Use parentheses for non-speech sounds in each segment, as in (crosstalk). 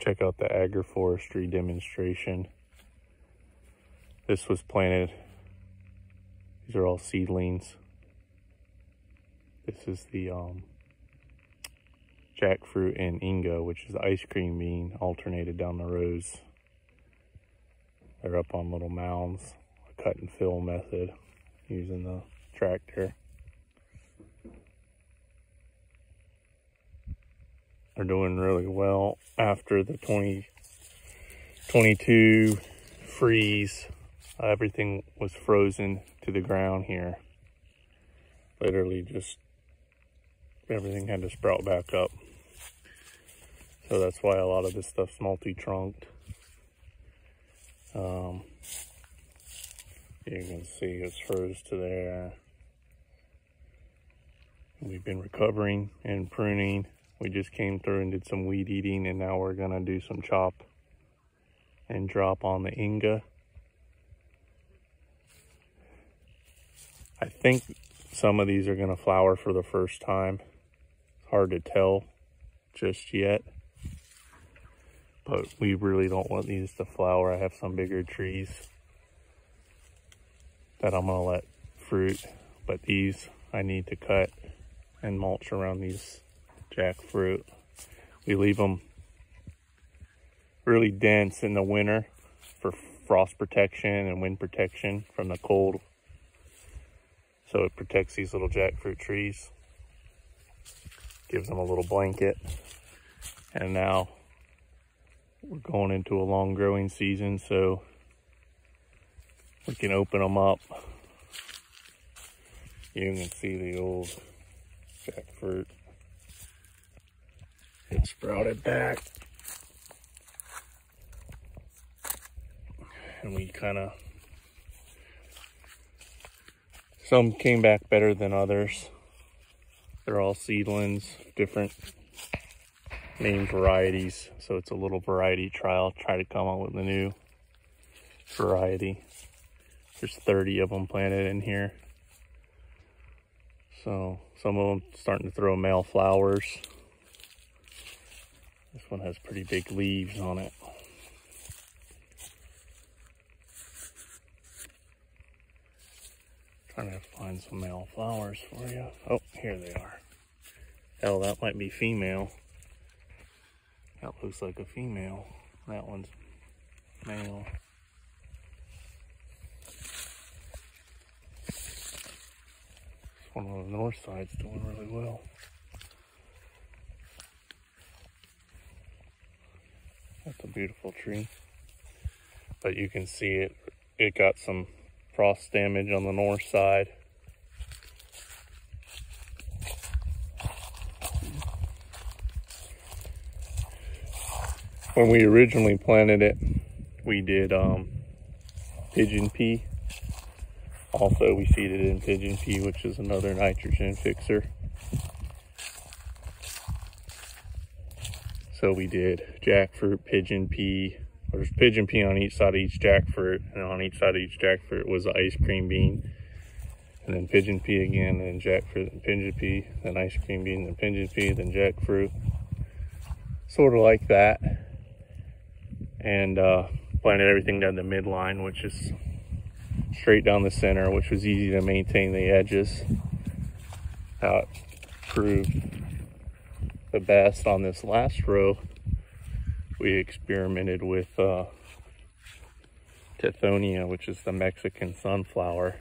check out the agroforestry demonstration. This was planted, these are all seedlings. This is the um, jackfruit and Inga, which is the ice cream bean alternated down the rows. They're up on little mounds, a cut and fill method using the tractor. They're doing really well after the 2022 freeze. Everything was frozen to the ground here. Literally just everything had to sprout back up. So that's why a lot of this stuff's multi-trunked. Um, you can see it's froze to there. We've been recovering and pruning. We just came through and did some weed eating and now we're gonna do some chop and drop on the Inga. I think some of these are gonna flower for the first time. It's hard to tell just yet but we really don't want these to flower. I have some bigger trees that I'm gonna let fruit, but these I need to cut and mulch around these jackfruit. We leave them really dense in the winter for frost protection and wind protection from the cold. So it protects these little jackfruit trees, gives them a little blanket. And now we're going into a long growing season, so we can open them up. You can see the old jackfruit. It sprouted back. And we kind of, some came back better than others. They're all seedlings, different name varieties. So it's a little variety trial. Try to come up with a new variety. There's 30 of them planted in here. So some of them starting to throw male flowers. This one has pretty big leaves on it. Trying to find some male flowers for you. Oh, here they are. Hell, that might be female. That looks like a female. That one's male. This one on the north side's doing really well. That's a beautiful tree. But you can see it, it got some frost damage on the north side. when we originally planted it, we did um, pigeon pea. Also, we seeded in pigeon pea, which is another nitrogen fixer. So we did jackfruit, pigeon pea. There's pigeon pea on each side of each jackfruit, and on each side of each jackfruit was the ice cream bean. And then pigeon pea again, and jackfruit and pigeon pea, then ice cream bean, then pigeon pea, then jackfruit. Sort of like that and uh, planted everything down the midline, which is straight down the center, which was easy to maintain the edges. That proved the best on this last row. We experimented with uh, Tithonia, which is the Mexican sunflower.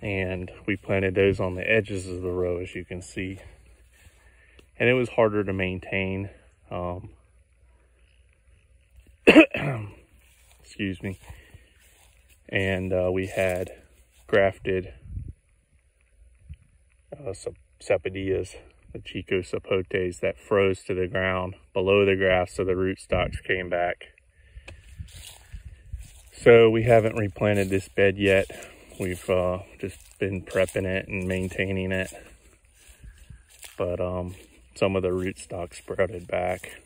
And we planted those on the edges of the row, as you can see. And it was harder to maintain. Um, (coughs) excuse me. And uh, we had grafted uh, sapodillas, the Chico sapotes that froze to the ground below the grass so the rootstocks came back. So we haven't replanted this bed yet. We've uh, just been prepping it and maintaining it. But um, some of the rootstocks sprouted back.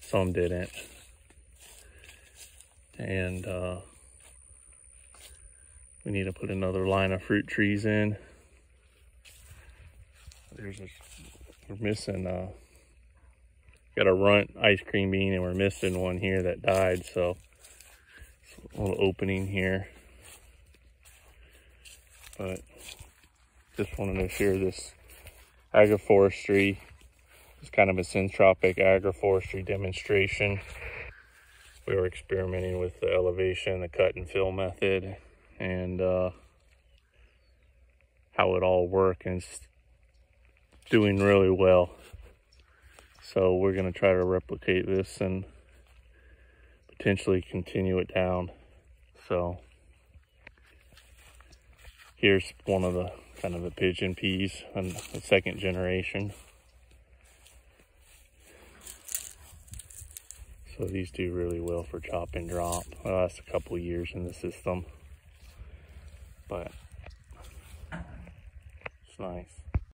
Some didn't and uh, we need to put another line of fruit trees in. There's a, we're missing uh, got a runt ice cream bean and we're missing one here that died. So a little opening here. But just wanted to share this agroforestry. It's kind of a syntropic agroforestry demonstration. We were experimenting with the elevation, the cut and fill method, and uh, how it all works. And doing really well. So we're going to try to replicate this and potentially continue it down. So here's one of the kind of the pigeon peas and the second generation. So these do really well for chop and drop. They last a couple years in the system, but it's nice.